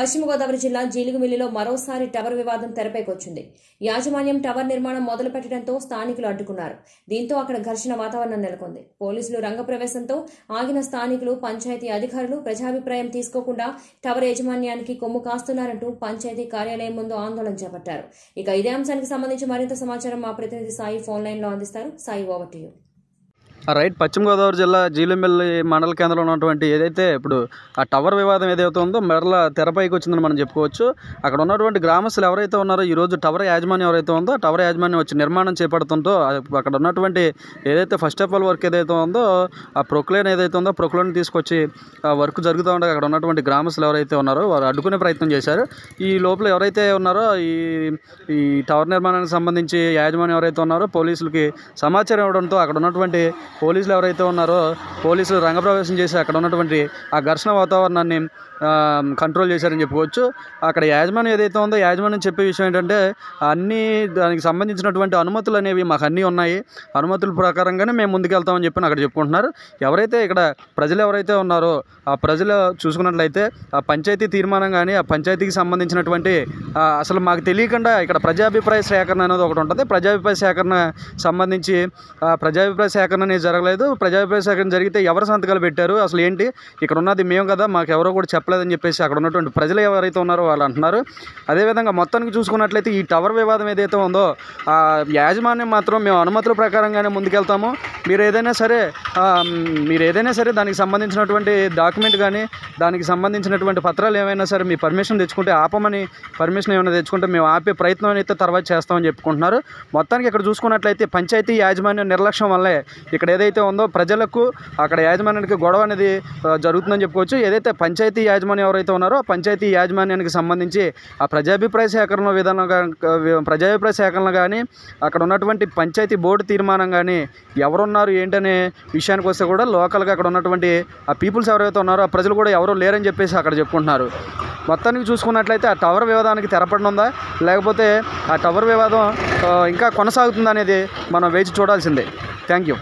పశ్చిమ గోదావరి జిల్లా జీలుగుమిల్లిలో మరోసారి టవర్ వివాదం తెరపైకొచ్చింది. యాజమాన్యం టవర్ నిర్మాణం మొదలు పెట్టడంతో స్థానికులు అడ్డుకున్నారు. దీంతో అక్కడ ఘర్షణ వాతావరణం నెలకొంది. పోలీసులు రంగప్రవేశంతో ఆగిన స్థానికులు పంచాయతీ అధికారులు ప్రజాభిప్రాయం తీసుకోకుండా టవర్ యాజమాన్యానికి కొమ్ము కాస్తున్నారంటూ పంచాయతీ కార్యాలయం ముందు ఆందోళన చేపట్టారు. ఇక ఇదే అంశానికి సంబంధించి మరింత సమాచారం మా ప్రతినిధి సాయి ఫోన్ లైన్లో అందిస్తారు. Sai over to you. Right Paschima Godavari జిల్లా జీలింబెల్లి మండల కేంద్రంలో ఉన్నటువంటి ఏదైతే ఇప్పుడు ఆ టవర్ వివాదం ఏదైతే ఉందో మరలా తెరపైకి వచ్చిందని మనం చెప్పుకోవచ్చు. అక్కడ ఉన్నటువంటి గ్రామస్తులు ఎవరైతే ఉన్నారో ఈరోజు టవర్ యాజమాన్యం ఎవరైతే ఉందో టవర్ యాజమాన్యం వచ్చి నిర్మాణం చేపడుతుందో అక్కడ ఉన్నటువంటి ఏదైతే ఫస్ట్ ఆఫ్ ఆల్ వర్క్ ఏదైతే ఉందో ఆ ప్రొక్లైన్ ఏదైతే ఉందో ప్రొక్లైన్ తీసుకొచ్చి ఆ వర్క్ జరుగుతూ ఉండగా అక్కడ ఉన్నటువంటి గ్రామస్తులు ఎవరైతే ఉన్నారో వారు అడ్డుకునే ప్రయత్నం చేశారు. ఈ లోపల ఎవరైతే ఉన్నారో ఈ ఈ టవర్ నిర్మాణానికి సంబంధించి యాజమాన్యం ఎవరైతే ఉన్నారో పోలీసులకి సమాచారం ఇవ్వడంతో అక్కడ ఉన్నటువంటి పోలీసులు ఎవరైతే ఉన్నారో పోలీసులు రంగప్రవేశం చేసి అక్కడ ఉన్నటువంటి ఆ ఘర్షణ వాతావరణాన్ని కంట్రోల్ చేశారని చెప్పుకోవచ్చు. అక్కడ యాజమాన్యం ఏదైతే ఉందో యాజమాన్యం చెప్పే విషయం ఏంటంటే అన్ని దానికి సంబంధించినటువంటి అనుమతులు అనేవి మాకు అన్నీ ఉన్నాయి. అనుమతుల ప్రకారంగానే మేము ముందుకెళ్తామని చెప్పి అక్కడ చెప్పుకుంటున్నారు. ఎవరైతే ఇక్కడ ప్రజలు ఎవరైతే ఉన్నారో ఆ ప్రజలు చూసుకున్నట్లయితే ఆ పంచాయతీ తీర్మానం కానీ ఆ పంచాయతీకి సంబంధించినటువంటి అసలు మాకు తెలియకుండా ఇక్కడ ప్రజాభిప్రాయ సేకరణ అనేది ఒకటి ఉంటుంది. ప్రజాభిప్రాయ సేకరణ సంబంధించి ఆ, ప్రజాభిప్రాయ సేకరణ అనేది జరగలేదు. ప్రజాభిప్రాయ సేకరణ జరిగితే ఎవరు సంతకాలు పెట్టారు? అసలు ఏంటి? ఇక్కడ ఉన్నది మేము కదా మాకు ఎవరో కూడా చెప్పలేదని చెప్పేసి అక్కడ ఉన్నటువంటి ప్రజలు ఎవరైతే ఉన్నారో వాళ్ళు అంటున్నారు. అదేవిధంగా మొత్తానికి చూసుకున్నట్లయితే ఈ టవర్ వివాదం ఏదైతే ఉందో ఆ యాజమాన్యం మాత్రం మేము అనుమతుల ప్రకారంగానే ముందుకెళ్తాము. మీరు ఏదైనా సరే మీరు ఏదైనా సరే దానికి సంబంధించినటువంటి డాక్యుమెంట్ కానీ దానికి సంబంధించినటువంటి పత్రాలు ఏమైనా సరే మీ పర్మిషన్ తెచ్చుకుంటే ఆపమని పర్మిషన్ ఏమైనా తెచ్చుకుంటే మేము ఆపే ప్రయత్నం అయితే తర్వాత చేస్తామని చెప్పుకుంటున్నారు. మొత్తానికి ఇక్కడ చూసుకున్నట్లయితే పంచాయతీ యాజమాన్యం నిర్లక్ష్యం వల్లే ఇక్కడ ఏదైతే ఉందో ప్రజలకు అక్కడ యాజమాన్యానికి గొడవ అనేది జరుగుతుందని చెప్పుకోవచ్చు. ఏదైతే పంచాయతీ యాజమాన్యం ఎవరైతే ఉన్నారో ఆ పంచాయతీ యాజమాన్యానికి సంబంధించి ఆ ప్రజాభిప్రాయ సేకరణ విధానం ప్రజాభిప్రాయ సేకరణ కానీ అక్కడ ఉన్నటువంటి పంచాయతీ బోర్డు తీర్మానం కానీ ఎవరున్నారు ఏంటనే విషయానికి వస్తే కూడా లోకల్గా అక్కడ ఉన్నటువంటి ఆ పీపుల్స్ ఎవరైతే ఉన్నారో ఆ ప్రజలు కూడా ఎవరో లేరని చెప్పేసి అక్కడ చెప్పుకుంటున్నారు. మొత్తానికి చూసుకున్నట్లయితే ఆ టవర్ వివాదానికి తెరపడనుందా? లేకపోతే ఆ టవర్ వివాదం ఇంకా కొనసాగుతుందనేది మనం వేచి చూడాల్సిందే. Thank you